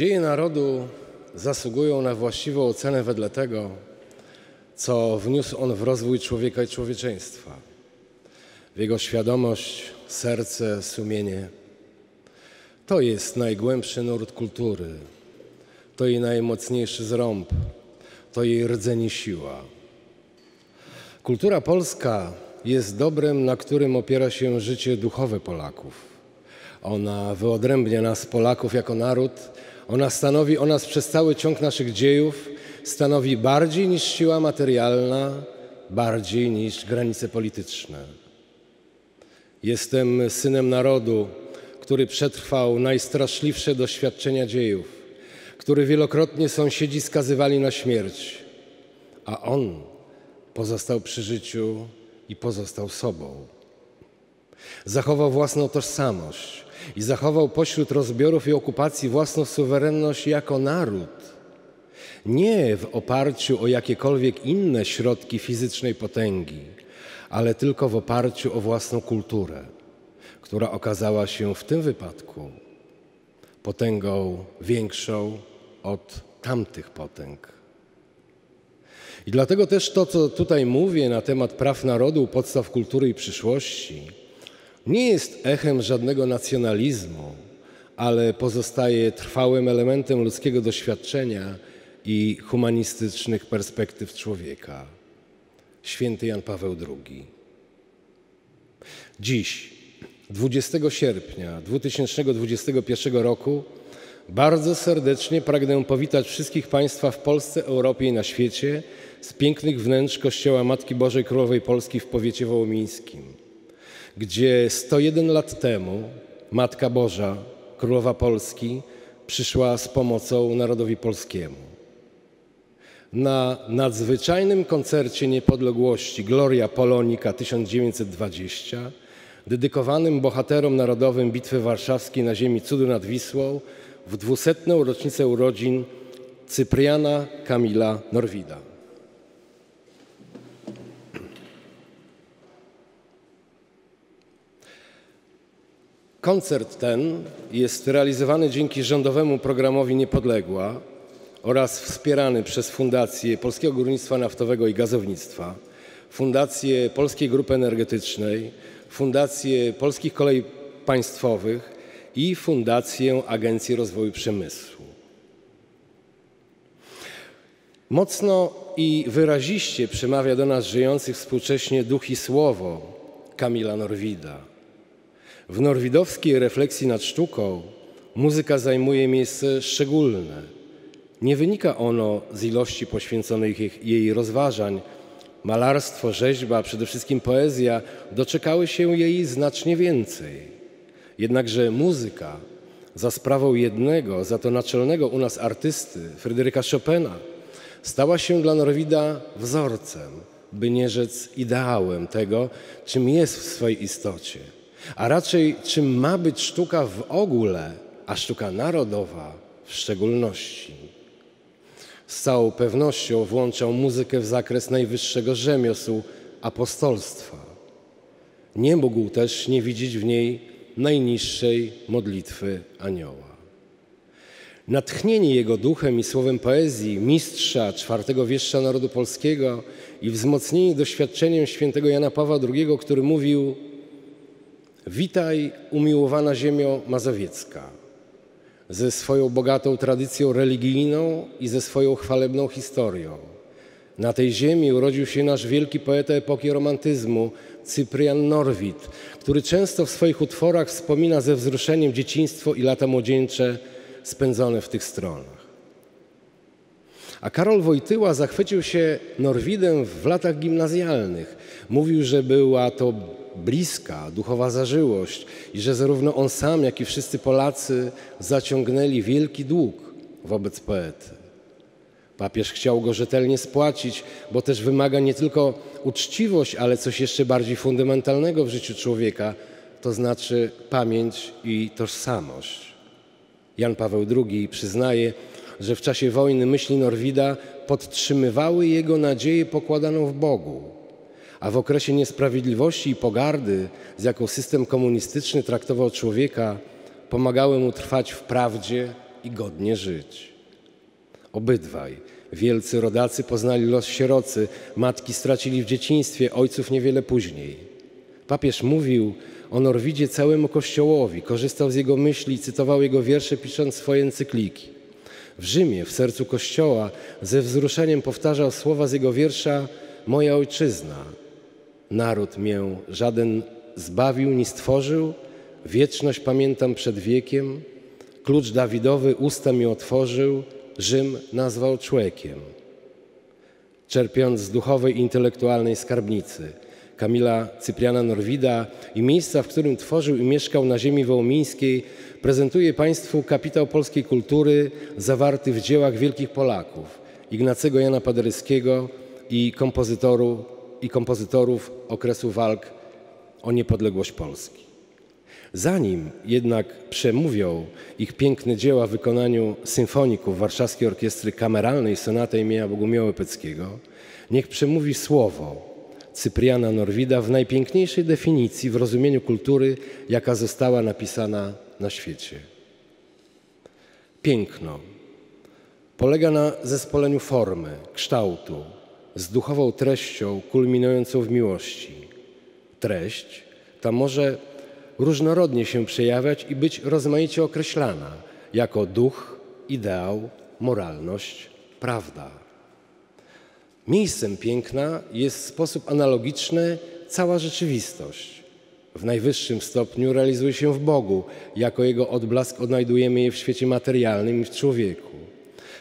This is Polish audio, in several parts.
Dzieje narodu zasługują na właściwą ocenę wedle tego, co wniósł on w rozwój człowieka i człowieczeństwa, w jego świadomość, serce, sumienie. To jest najgłębszy nurt kultury, to jej najmocniejszy zrąb, to jej rdzenie siła. Kultura polska jest dobrem, na którym opiera się życie duchowe Polaków. Ona wyodrębnia nas, Polaków, jako naród. Ona stanowi o nas przez cały ciąg naszych dziejów, stanowi bardziej niż siła materialna, bardziej niż granice polityczne. Jestem synem narodu, który przetrwał najstraszliwsze doświadczenia dziejów, który wielokrotnie sąsiedzi skazywali na śmierć, a on pozostał przy życiu i pozostał sobą. Zachował własną tożsamość i zachował pośród rozbiorów i okupacji własną suwerenność jako naród. Nie w oparciu o jakiekolwiek inne środki fizycznej potęgi, ale tylko w oparciu o własną kulturę, która okazała się w tym wypadku potęgą większą od tamtych potęg. I dlatego też to, co tutaj mówię na temat praw narodu, podstaw kultury i przyszłości, nie jest echem żadnego nacjonalizmu, ale pozostaje trwałym elementem ludzkiego doświadczenia i humanistycznych perspektyw człowieka. Święty Jan Paweł II. Dziś, 20 sierpnia 2021 roku, bardzo serdecznie pragnę powitać wszystkich Państwa w Polsce, Europie i na świecie z pięknych wnętrz Kościoła Matki Bożej Królowej Polski w powiecie wołomińskim, gdzie 101 lat temu Matka Boża, Królowa Polski, przyszła z pomocą narodowi polskiemu. Na nadzwyczajnym koncercie niepodległości Gloria Polonika 1920, dedykowanym bohaterom narodowym Bitwy Warszawskiej na ziemi cudu nad Wisłą w dwusetną rocznicę urodzin Cypriana Kamila Norwida. Koncert ten jest realizowany dzięki rządowemu programowi Niepodległa oraz wspierany przez Fundację Polskiego Górnictwa Naftowego i Gazownictwa, Fundację Polskiej Grupy Energetycznej, Fundację Polskich Kolei Państwowych i Fundację Agencji Rozwoju Przemysłu. Mocno i wyraziście przemawia do nas żyjących współcześnie duch i słowo Kamila Norwida. W norwidowskiej refleksji nad sztuką muzyka zajmuje miejsce szczególne. Nie wynika ono z ilości poświęconych jej rozważań. Malarstwo, rzeźba, a przede wszystkim poezja doczekały się jej znacznie więcej. Jednakże muzyka za sprawą jednego, za to naczelnego u nas artysty, Fryderyka Chopina, stała się dla Norwida wzorcem, by nie rzec ideałem tego, czym jest w swojej istocie, a raczej czym ma być sztuka w ogóle, a sztuka narodowa w szczególności. Z całą pewnością włączał muzykę w zakres najwyższego rzemiosł apostolstwa. Nie mógł też nie widzieć w niej najniższej modlitwy anioła. Natchnieni jego duchem i słowem poezji mistrza czwartego wieszcza narodu polskiego i wzmocnieni doświadczeniem świętego Jana Pawła II, który mówił Witaj umiłowana ziemio mazowiecka ze swoją bogatą tradycją religijną i ze swoją chwalebną historią. Na tej ziemi urodził się nasz wielki poeta epoki romantyzmu, Cyprian Norwid, który często w swoich utworach wspomina ze wzruszeniem dzieciństwo i lata młodzieńcze spędzone w tych stronach. A Karol Wojtyła zachwycił się Norwidem w latach gimnazjalnych. Mówił, że była to bliska, duchowa zażyłość i że zarówno on sam, jak i wszyscy Polacy zaciągnęli wielki dług wobec poety. Papież chciał go rzetelnie spłacić, bo też wymaga nie tylko uczciwość, ale coś jeszcze bardziej fundamentalnego w życiu człowieka, to znaczy pamięć i tożsamość. Jan Paweł II przyznaje, że w czasie wojny myśli Norwida podtrzymywały jego nadzieję pokładaną w Bogu, a w okresie niesprawiedliwości i pogardy, z jaką system komunistyczny traktował człowieka, pomagały mu trwać w prawdzie i godnie żyć. Obydwaj, wielcy rodacy, poznali los sierocy, matki stracili w dzieciństwie, ojców niewiele później. Papież mówił o Norwidzie całemu Kościołowi, korzystał z jego myśli cytował jego wiersze, pisząc swoje encykliki. W Rzymie, w sercu Kościoła, ze wzruszeniem powtarzał słowa z jego wiersza Moja ojczyzna. Naród mię żaden zbawił ni stworzył, wieczność pamiętam przed wiekiem, klucz Dawidowy usta mi otworzył, Rzym nazwał człowiekiem. Czerpiąc z duchowej intelektualnej skarbnicy Kamila Cypriana Norwida i miejsca, w którym tworzył i mieszkał na ziemi wołomińskiej, prezentuje Państwu kapitał polskiej kultury zawarty w dziełach wielkich Polaków Ignacego Jana Paderewskiego i, kompozytoru, i kompozytorów okresu walk o niepodległość Polski. Zanim jednak przemówią ich piękne dzieła w wykonaniu symfoników Warszawskiej Orkiestry Kameralnej Sonaty imienia Bogumiła Łepeckiego, niech przemówi słowo Cypriana Norwida w najpiękniejszej definicji w rozumieniu kultury, jaka została napisana na świecie. Piękno polega na zespoleniu formy, kształtu z duchową treścią kulminującą w miłości. Treść ta może różnorodnie się przejawiać i być rozmaicie określana jako duch, ideał, moralność, prawda. Miejscem piękna jest w sposób analogiczny cała rzeczywistość. W najwyższym stopniu realizuje się w Bogu, jako Jego odblask odnajdujemy je w świecie materialnym i w człowieku.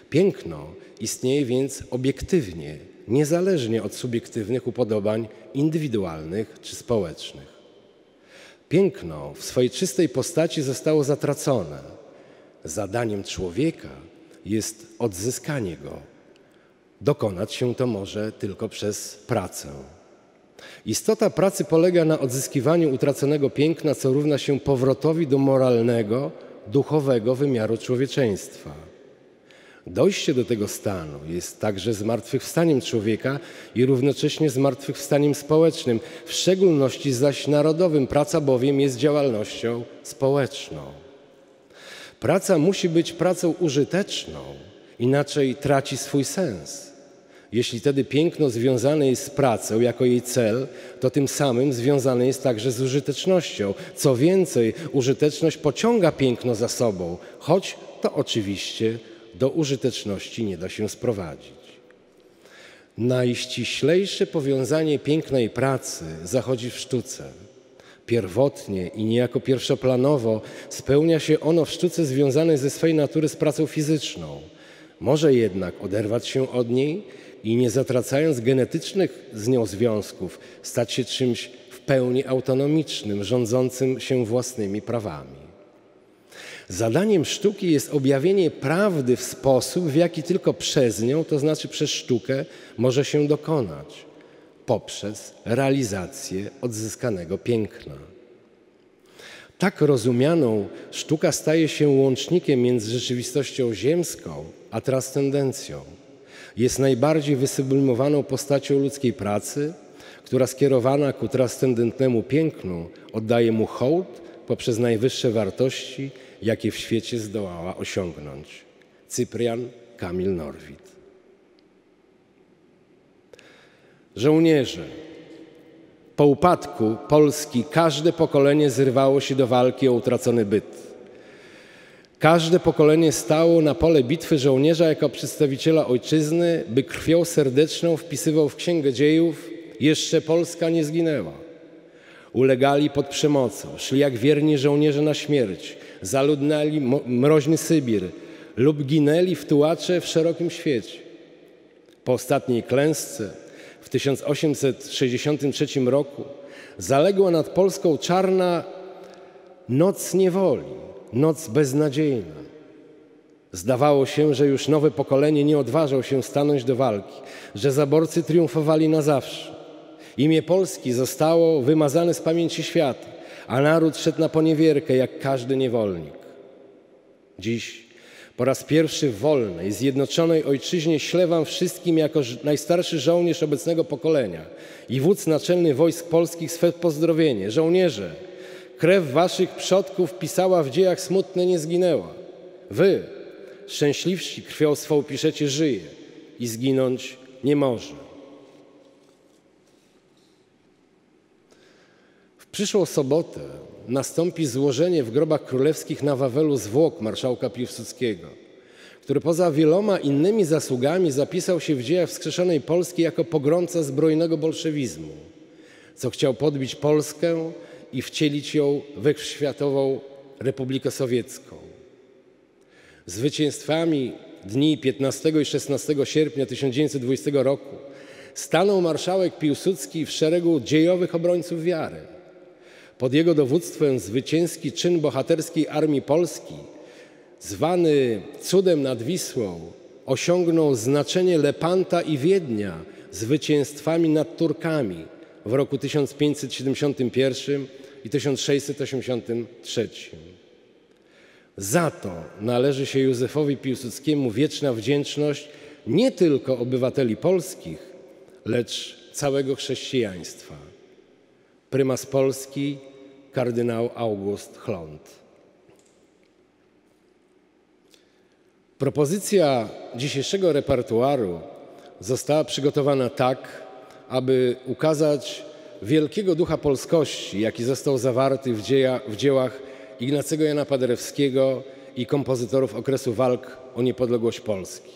Piękno istnieje więc obiektywnie, niezależnie od subiektywnych upodobań indywidualnych czy społecznych. Piękno w swojej czystej postaci zostało zatracone. Zadaniem człowieka jest odzyskanie go. Dokonać się to może tylko przez pracę. Istota pracy polega na odzyskiwaniu utraconego piękna, co równa się powrotowi do moralnego, duchowego wymiaru człowieczeństwa. Dojście do tego stanu jest także zmartwychwstaniem człowieka i równocześnie zmartwychwstaniem społecznym, w szczególności zaś narodowym. Praca bowiem jest działalnością społeczną. Praca musi być pracą użyteczną, inaczej traci swój sens. Jeśli tedy piękno związane jest z pracą jako jej cel, to tym samym związane jest także z użytecznością. Co więcej, użyteczność pociąga piękno za sobą, choć to oczywiście do użyteczności nie da się sprowadzić. Najściślejsze powiązanie pięknej pracy zachodzi w sztuce. Pierwotnie i niejako pierwszoplanowo spełnia się ono w sztuce związanej ze swej natury z pracą fizyczną. Może jednak oderwać się od niej i nie zatracając genetycznych z nią związków, stać się czymś w pełni autonomicznym, rządzącym się własnymi prawami. Zadaniem sztuki jest objawienie prawdy w sposób, w jaki tylko przez nią, to znaczy przez sztukę, może się dokonać poprzez realizację odzyskanego piękna. Tak rozumianą sztuka staje się łącznikiem między rzeczywistością ziemską a transcendencją. Jest najbardziej wysublimowaną postacią ludzkiej pracy, która skierowana ku transcendentnemu pięknu oddaje mu hołd poprzez najwyższe wartości jakie w świecie zdołała osiągnąć. Cyprian Kamil Norwid. Żołnierze. Po upadku Polski każde pokolenie zrywało się do walki o utracony byt. Każde pokolenie stało na pole bitwy żołnierza jako przedstawiciela ojczyzny, by krwią serdeczną wpisywał w księgę dziejów: Jeszcze Polska nie zginęła. Ulegali pod przemocą, szli jak wierni żołnierze na śmierć, zaludnęli mroźny Sybir lub ginęli w tułacze w szerokim świecie. Po ostatniej klęsce w 1863 roku zaległa nad Polską czarna noc niewoli, noc beznadziejna. Zdawało się, że już nowe pokolenie nie odważał się stanąć do walki, że zaborcy triumfowali na zawsze. Imię Polski zostało wymazane z pamięci świata a naród szedł na poniewierkę jak każdy niewolnik. Dziś po raz pierwszy w wolnej, zjednoczonej ojczyźnie ślę wam wszystkim jako najstarszy żołnierz obecnego pokolenia i wódz naczelny wojsk polskich swe pozdrowienie. Żołnierze, krew waszych przodków pisała w dziejach smutne nie zginęła. Wy, szczęśliwsi krwią swą piszecie żyje i zginąć nie może. W przyszłą sobotę nastąpi złożenie w grobach królewskich na Wawelu zwłok marszałka Piłsudskiego, który poza wieloma innymi zasługami zapisał się w dziejach wskrzeszonej Polski jako pogromca zbrojnego bolszewizmu, co chciał podbić Polskę i wcielić ją we światową Republikę Sowiecką. Zwycięstwami dni 15 i 16 sierpnia 1920 roku stanął marszałek Piłsudski w szeregu dziejowych obrońców wiary. Pod jego dowództwem zwycięski czyn bohaterskiej Armii Polski, zwany cudem nad Wisłą, osiągnął znaczenie Lepanta i Wiednia zwycięstwami nad Turkami w roku 1571 i 1683. Za to należy się Józefowi Piłsudskiemu wieczna wdzięczność nie tylko obywateli polskich, lecz całego chrześcijaństwa. Prymas Polski kardynał August Chlont. Propozycja dzisiejszego repertuaru została przygotowana tak, aby ukazać wielkiego ducha polskości, jaki został zawarty w, dzieja, w dziełach Ignacego Jana Paderewskiego i kompozytorów okresu walk o niepodległość Polski,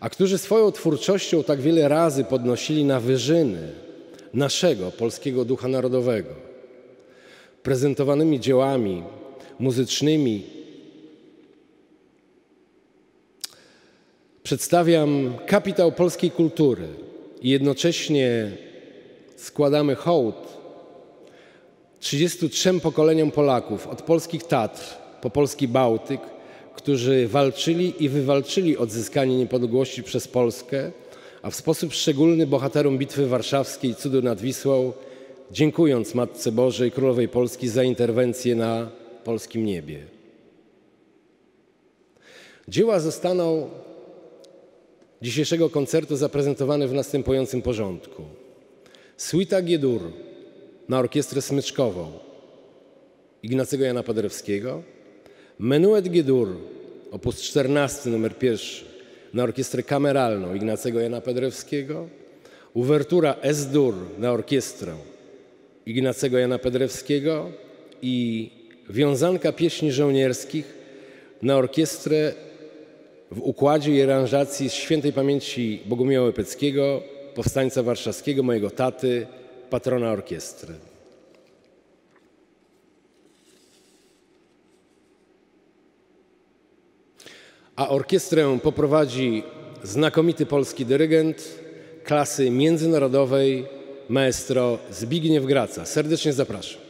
a którzy swoją twórczością tak wiele razy podnosili na wyżyny naszego polskiego ducha narodowego. Prezentowanymi dziełami muzycznymi przedstawiam kapitał polskiej kultury i jednocześnie składamy hołd 33 pokoleniom Polaków od polskich Tatr po polski Bałtyk, którzy walczyli i wywalczyli odzyskanie niepodległości przez Polskę, a w sposób szczególny bohaterom Bitwy Warszawskiej Cudu nad Wisłą, dziękując Matce Bożej Królowej Polski za interwencję na polskim niebie. Dzieła zostaną dzisiejszego koncertu zaprezentowane w następującym porządku. Suita Giedur na orkiestrę smyczkową Ignacego Jana Paderewskiego, Menuet Giedur, op. 14 numer 1 na orkiestrę kameralną Ignacego Jana Paderewskiego, uwertura S-dur na orkiestrę Ignacego Jana Paderewskiego i wiązanka pieśni żołnierskich na orkiestrę w układzie i aranżacji świętej pamięci Bogumiła Łepeckiego, powstańca warszawskiego, mojego taty, patrona orkiestry. A orkiestrę poprowadzi znakomity polski dyrygent klasy międzynarodowej, maestro Zbigniew Graca. Serdecznie zapraszam.